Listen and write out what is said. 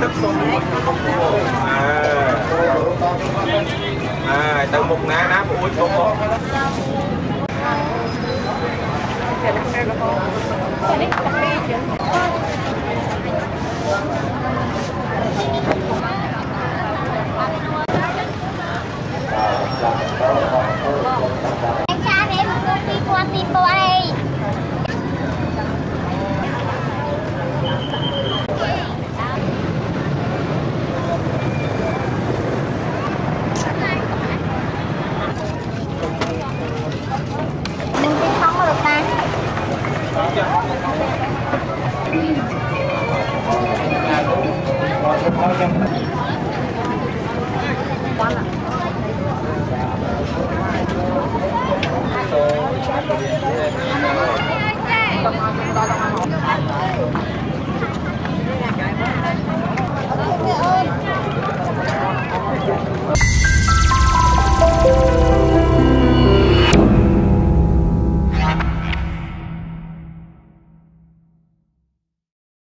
tức xuống một à từ một ngã đá của chỗ Hãy subscribe cho kênh Ghiền Mì Gõ Để không bỏ lỡ những video hấp dẫn people. I Thank you.